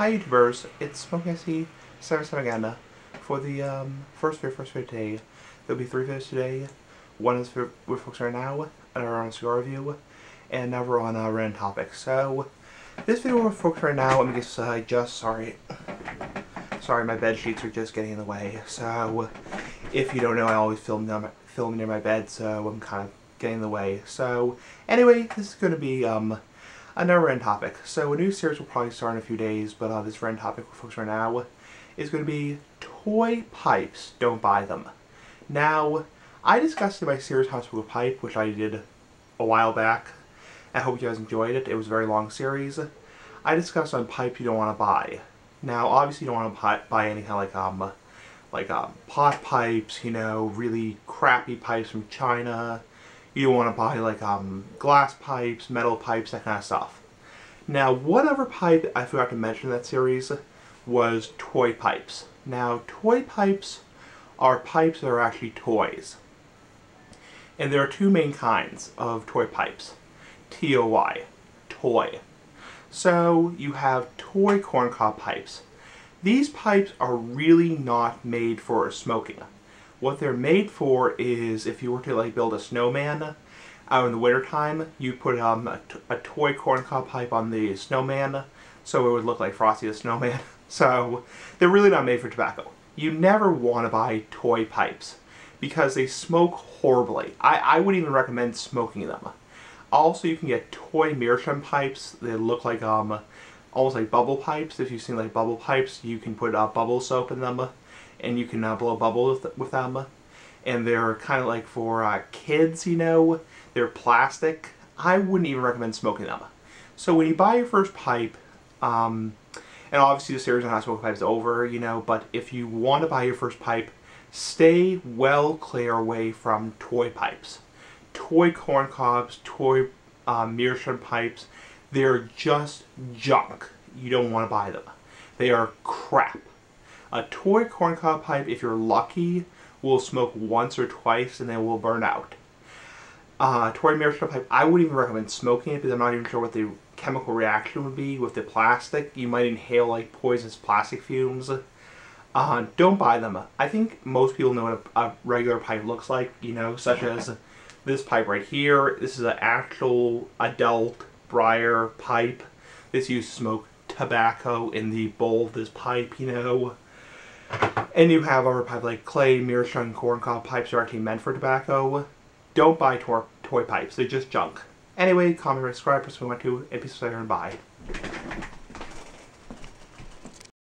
Hi YouTubers, it's SmokeSC77 again. For the um, first video, first video today, there'll be three videos today. One is for with folks right now, another on a cigar review, and another on a uh, random topic. So, this video with folks right now, let me just uh, just, sorry, sorry my bed sheets are just getting in the way. So, if you don't know, I always film, them, film near my bed, so I'm kind of getting in the way. So, anyway, this is going to be, um, another random topic. So a new series will probably start in a few days, but uh, this random topic we're focusing right now is going to be toy pipes. Don't buy them. Now, I discussed in my series How to Smoke a Pipe, which I did a while back. I hope you guys enjoyed it. It was a very long series. I discussed on pipes you don't want to buy. Now, obviously, you don't want to buy any kind of like um, like um, pot pipes. You know, really crappy pipes from China you want to buy like um, glass pipes, metal pipes, that kind of stuff. Now, other pipe I forgot to mention in that series was toy pipes. Now, toy pipes are pipes that are actually toys. And there are two main kinds of toy pipes. T-O-Y, toy. So, you have toy corncob pipes. These pipes are really not made for smoking. What they're made for is if you were to like build a snowman out in the wintertime, you put um, a, a toy corncob pipe on the snowman so it would look like Frosty the Snowman. So they're really not made for tobacco. You never want to buy toy pipes because they smoke horribly. I, I wouldn't even recommend smoking them. Also, you can get toy meerschaum pipes They look like um, almost like bubble pipes. If you've seen like bubble pipes, you can put uh, bubble soap in them and you can uh, blow bubbles with, with them. And they're kind of like for uh, kids, you know. They're plastic. I wouldn't even recommend smoking them. So when you buy your first pipe, um, and obviously the series on how to smoke pipe is over, you know, but if you want to buy your first pipe, stay well clear away from toy pipes. Toy corn cobs, toy uh, meerschaum pipes, they're just junk. You don't want to buy them. They are crap. A toy corncob pipe, if you're lucky, will smoke once or twice and then will burn out. Uh, toy meerschaum pipe, I wouldn't even recommend smoking it because I'm not even sure what the chemical reaction would be with the plastic. You might inhale like poisonous plastic fumes. Uh, don't buy them. I think most people know what a, a, regular pipe looks like, you know, such as this pipe right here. This is an actual adult briar pipe. This used to smoke tobacco in the bowl of this pipe, you know. And you have other pipes like clay, meerschaum, corncob pipes are actually meant for tobacco. Don't buy toy, pipes, they're just junk. Anyway, comment, subscribe, press one, two, and peace, and bye.